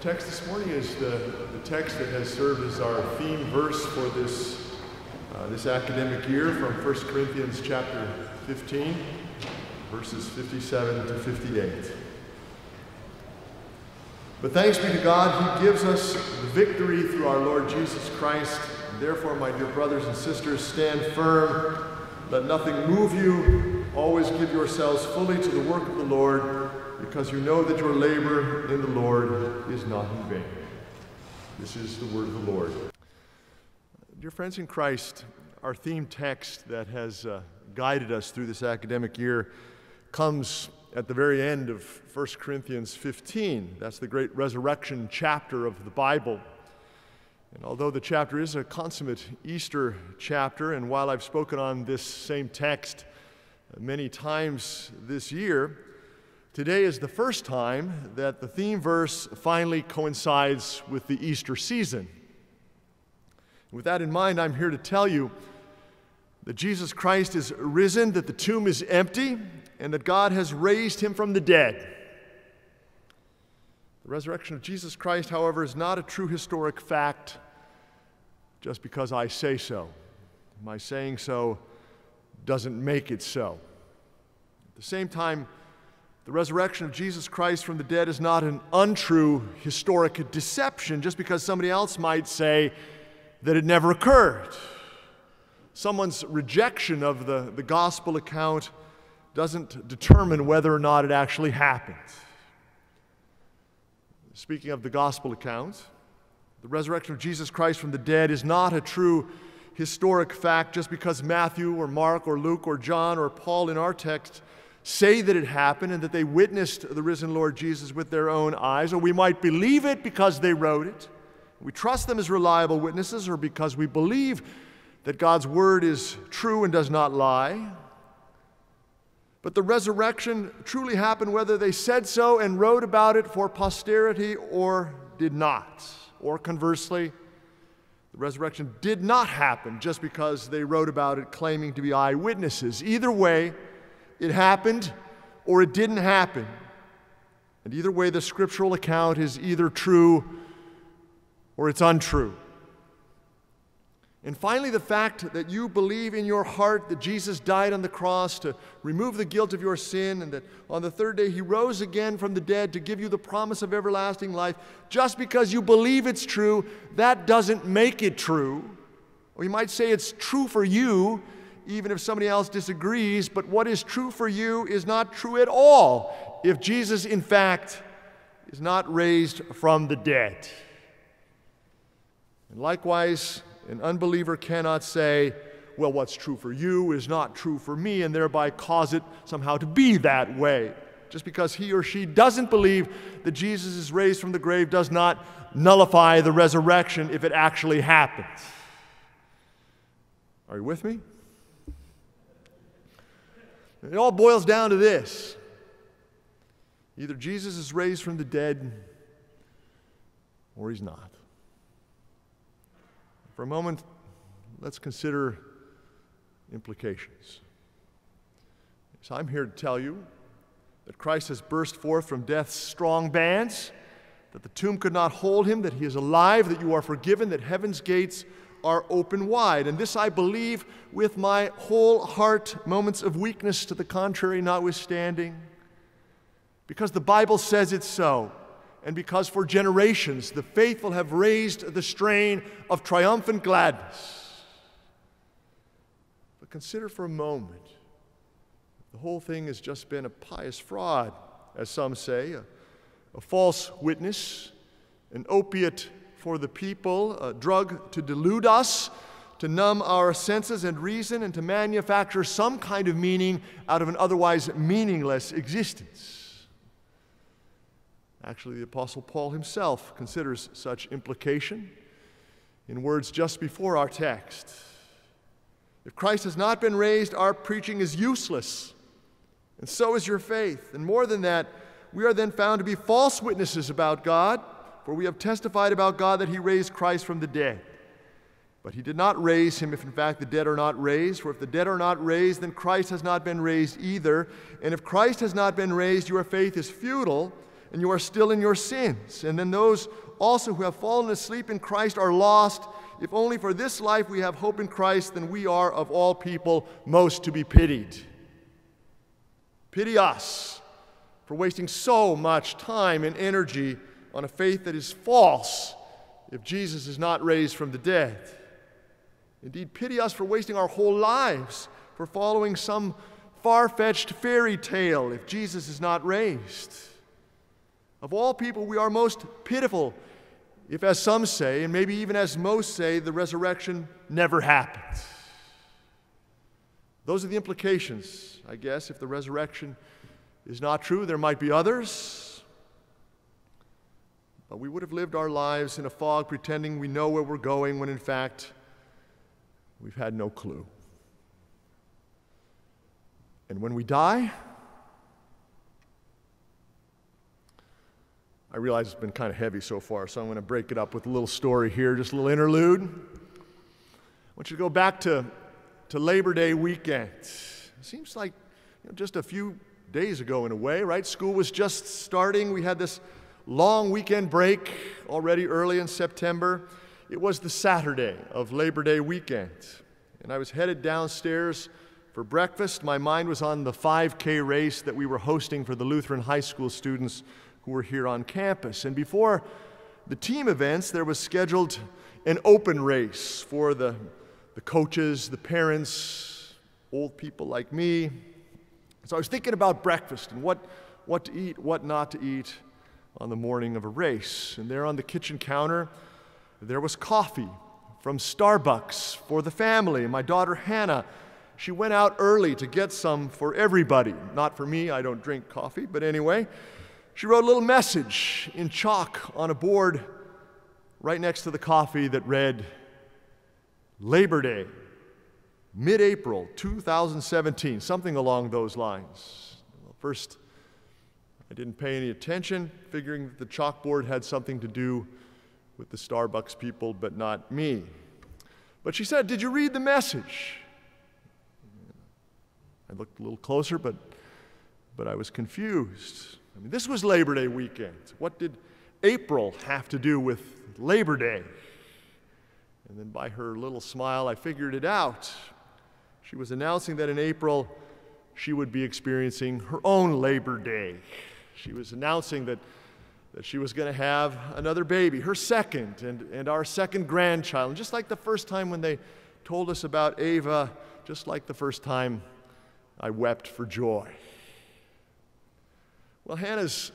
text this morning is the, the text that has served as our theme verse for this, uh, this academic year from 1 Corinthians chapter 15, verses 57 to 58. But thanks be to God, He gives us the victory through our Lord Jesus Christ. Therefore, my dear brothers and sisters, stand firm. Let nothing move you. Always give yourselves fully to the work of the Lord because you know that your labor in the Lord is not in vain. This is the word of the Lord. Dear friends in Christ, our theme text that has uh, guided us through this academic year comes at the very end of 1 Corinthians 15. That's the great resurrection chapter of the Bible. And although the chapter is a consummate Easter chapter, and while I've spoken on this same text many times this year, Today is the first time that the theme verse finally coincides with the Easter season. With that in mind, I'm here to tell you that Jesus Christ is risen, that the tomb is empty, and that God has raised him from the dead. The resurrection of Jesus Christ, however, is not a true historic fact just because I say so. My saying so doesn't make it so. At the same time, the resurrection of Jesus Christ from the dead is not an untrue historic deception just because somebody else might say that it never occurred. Someone's rejection of the, the gospel account doesn't determine whether or not it actually happened. Speaking of the gospel account, the resurrection of Jesus Christ from the dead is not a true historic fact just because Matthew or Mark or Luke or John or Paul in our text say that it happened and that they witnessed the risen Lord Jesus with their own eyes, or we might believe it because they wrote it. We trust them as reliable witnesses, or because we believe that God's word is true and does not lie. But the resurrection truly happened whether they said so and wrote about it for posterity or did not. Or conversely, the resurrection did not happen just because they wrote about it claiming to be eyewitnesses. Either way, it happened or it didn't happen. And either way, the scriptural account is either true or it's untrue. And finally, the fact that you believe in your heart that Jesus died on the cross to remove the guilt of your sin and that on the third day he rose again from the dead to give you the promise of everlasting life, just because you believe it's true, that doesn't make it true. Or you might say it's true for you, even if somebody else disagrees, but what is true for you is not true at all if Jesus, in fact, is not raised from the dead. And likewise, an unbeliever cannot say, well, what's true for you is not true for me, and thereby cause it somehow to be that way. Just because he or she doesn't believe that Jesus is raised from the grave does not nullify the resurrection if it actually happens. Are you with me? It all boils down to this either Jesus is raised from the dead or he's not. For a moment, let's consider implications. So I'm here to tell you that Christ has burst forth from death's strong bands, that the tomb could not hold him, that he is alive, that you are forgiven, that heaven's gates are open wide. And this I believe with my whole heart, moments of weakness to the contrary notwithstanding, because the Bible says it's so, and because for generations the faithful have raised the strain of triumphant gladness. But consider for a moment the whole thing has just been a pious fraud, as some say, a, a false witness, an opiate for the people, a drug to delude us, to numb our senses and reason, and to manufacture some kind of meaning out of an otherwise meaningless existence. Actually, the Apostle Paul himself considers such implication in words just before our text. If Christ has not been raised, our preaching is useless, and so is your faith. And more than that, we are then found to be false witnesses about God for we have testified about God that he raised Christ from the dead. But he did not raise him if in fact the dead are not raised. For if the dead are not raised, then Christ has not been raised either. And if Christ has not been raised, your faith is futile, and you are still in your sins. And then those also who have fallen asleep in Christ are lost. If only for this life we have hope in Christ, then we are of all people most to be pitied. Pity us for wasting so much time and energy on a faith that is false if Jesus is not raised from the dead. Indeed, pity us for wasting our whole lives for following some far fetched fairy tale if Jesus is not raised. Of all people, we are most pitiful if, as some say, and maybe even as most say, the resurrection never happened. Those are the implications, I guess. If the resurrection is not true, there might be others. But we would have lived our lives in a fog pretending we know where we're going when in fact we've had no clue. And when we die, I realize it's been kind of heavy so far, so I'm going to break it up with a little story here, just a little interlude. I want you to go back to, to Labor Day weekend. It seems like you know, just a few days ago, in a way, right? School was just starting. We had this long weekend break already early in September. It was the Saturday of Labor Day weekend, and I was headed downstairs for breakfast, my mind was on the 5K race that we were hosting for the Lutheran high school students who were here on campus. And before the team events, there was scheduled an open race for the, the coaches, the parents, old people like me. So I was thinking about breakfast and what, what to eat, what not to eat on the morning of a race. And there on the kitchen counter, there was coffee from Starbucks for the family. My daughter Hannah she went out early to get some for everybody. Not for me, I don't drink coffee, but anyway. She wrote a little message in chalk on a board right next to the coffee that read, Labor Day, mid April 2017, something along those lines. Well, first, I didn't pay any attention, figuring that the chalkboard had something to do with the Starbucks people, but not me. But she said, Did you read the message? I looked a little closer, but, but I was confused. I mean, this was Labor Day weekend. What did April have to do with Labor Day? And then by her little smile, I figured it out. She was announcing that in April, she would be experiencing her own Labor Day. She was announcing that, that she was going to have another baby, her second, and, and our second grandchild. And just like the first time when they told us about Ava, just like the first time I wept for joy. Well, Hannah's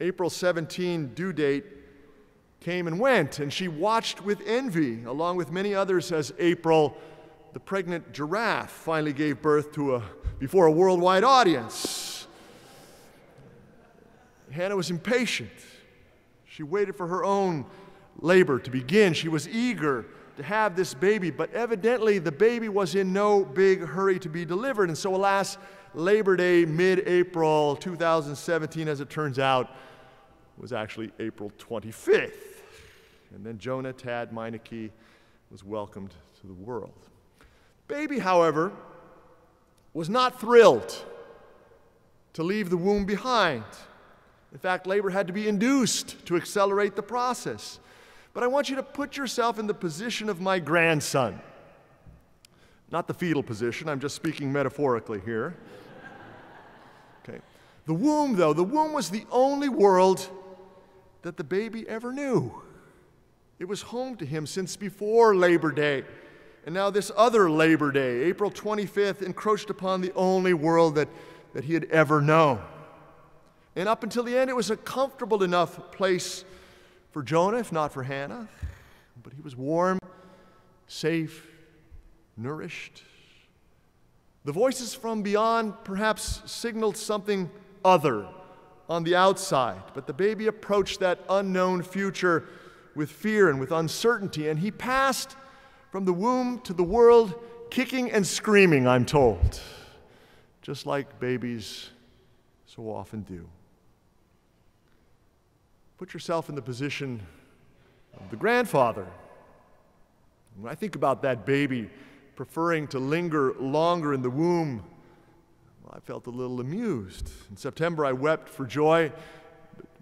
April 17 due date came and went, and she watched with envy, along with many others, as April, the pregnant giraffe, finally gave birth to a, before a worldwide audience. Hannah was impatient. She waited for her own labor to begin. She was eager to have this baby, but evidently the baby was in no big hurry to be delivered. And so, alas, Labor Day, mid April 2017, as it turns out, was actually April 25th. And then Jonah Tad Meineke was welcomed to the world. Baby, however, was not thrilled to leave the womb behind. In fact, labor had to be induced to accelerate the process. But I want you to put yourself in the position of my grandson. Not the fetal position, I'm just speaking metaphorically here. The womb, though, the womb was the only world that the baby ever knew. It was home to him since before Labor Day. And now, this other Labor Day, April 25th, encroached upon the only world that, that he had ever known. And up until the end, it was a comfortable enough place for Jonah, if not for Hannah. But he was warm, safe, nourished. The voices from beyond perhaps signaled something other on the outside, but the baby approached that unknown future with fear and with uncertainty, and he passed from the womb to the world kicking and screaming, I'm told, just like babies so often do. Put yourself in the position of the grandfather. When I think about that baby preferring to linger longer in the womb, well, I felt a little amused. In September, I wept for joy.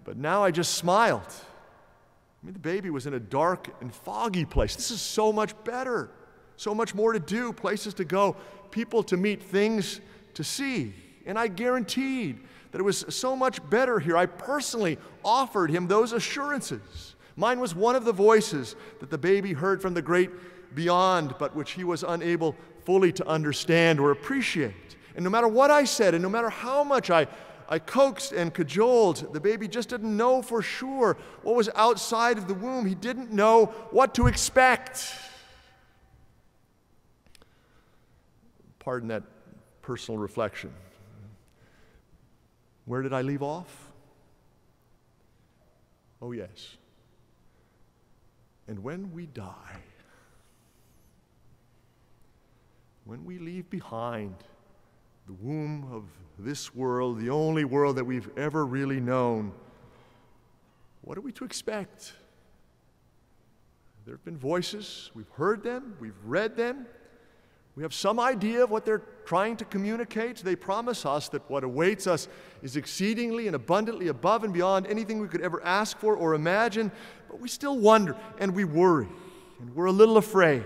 But now I just smiled. I mean, the baby was in a dark and foggy place. This is so much better, so much more to do, places to go, people to meet, things to see. And I guaranteed that it was so much better here. I personally offered him those assurances. Mine was one of the voices that the baby heard from the great beyond, but which he was unable fully to understand or appreciate. And no matter what I said, and no matter how much I, I coaxed and cajoled, the baby just didn't know for sure what was outside of the womb. He didn't know what to expect. Pardon that personal reflection. Where did I leave off? Oh, yes. And when we die, when we leave behind the womb of this world, the only world that we've ever really known, what are we to expect? There have been voices, we've heard them, we've read them, we have some idea of what they're trying to communicate. They promise us that what awaits us is exceedingly and abundantly above and beyond anything we could ever ask for or imagine, but we still wonder and we worry and we're a little afraid.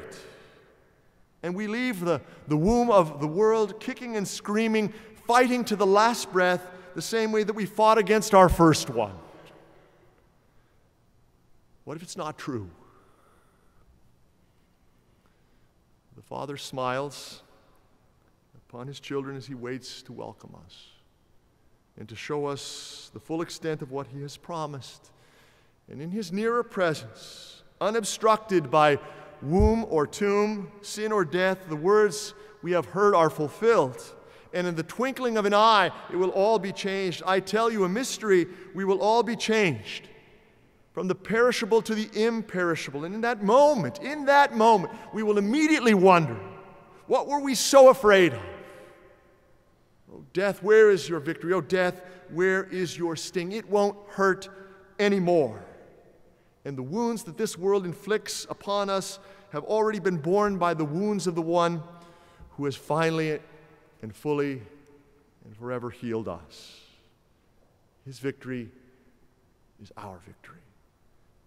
And we leave the, the womb of the world kicking and screaming, fighting to the last breath, the same way that we fought against our first one. What if it's not true? The Father smiles upon his children as he waits to welcome us and to show us the full extent of what he has promised. And in his nearer presence, unobstructed by womb or tomb, sin or death, the words we have heard are fulfilled. And in the twinkling of an eye, it will all be changed. I tell you a mystery, we will all be changed from the perishable to the imperishable. And in that moment, in that moment, we will immediately wonder what were we so afraid of? Oh, death, where is your victory? Oh, death, where is your sting? It won't hurt anymore. And the wounds that this world inflicts upon us have already been borne by the wounds of the one who has finally and fully and forever healed us. His victory is our victory.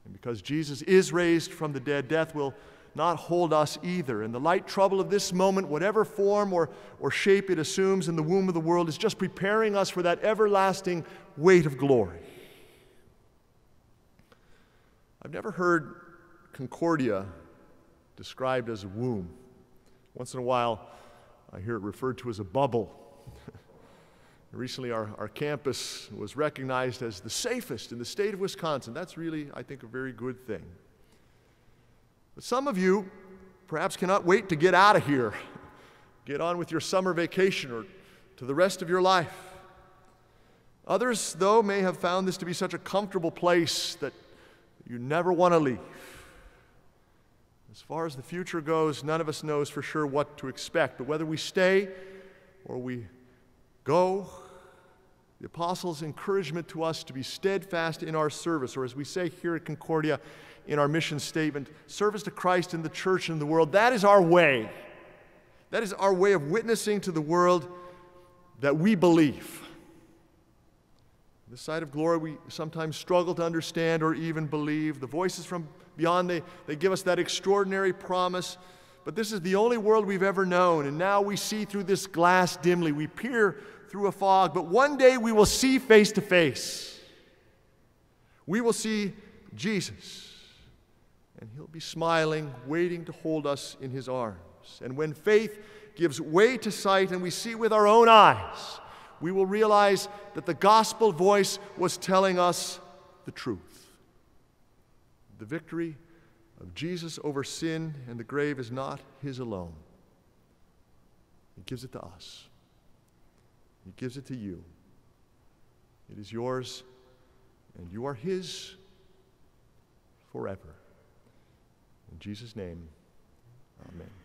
And because Jesus is raised from the dead, death will not hold us either. And the light trouble of this moment, whatever form or, or shape it assumes in the womb of the world, is just preparing us for that everlasting weight of glory. I've never heard Concordia described as a womb. Once in a while, I hear it referred to as a bubble. Recently, our, our campus was recognized as the safest in the state of Wisconsin. That's really, I think, a very good thing. But some of you perhaps cannot wait to get out of here, get on with your summer vacation or to the rest of your life. Others, though, may have found this to be such a comfortable place that you never want to leave. As far as the future goes, none of us knows for sure what to expect. But whether we stay or we Go. The apostles' encouragement to us to be steadfast in our service, or as we say here at Concordia in our mission statement, service to Christ in the church and the world. That is our way. That is our way of witnessing to the world that we believe. This side of glory, we sometimes struggle to understand or even believe. The voices from beyond, they, they give us that extraordinary promise. But this is the only world we've ever known. And now we see through this glass dimly. We peer through a fog, but one day we will see face to face. We will see Jesus, and He'll be smiling, waiting to hold us in His arms. And when faith gives way to sight and we see with our own eyes, we will realize that the gospel voice was telling us the truth. The victory of Jesus over sin and the grave is not His alone, He gives it to us. He gives it to you. It is yours, and you are His forever. In Jesus' name, amen.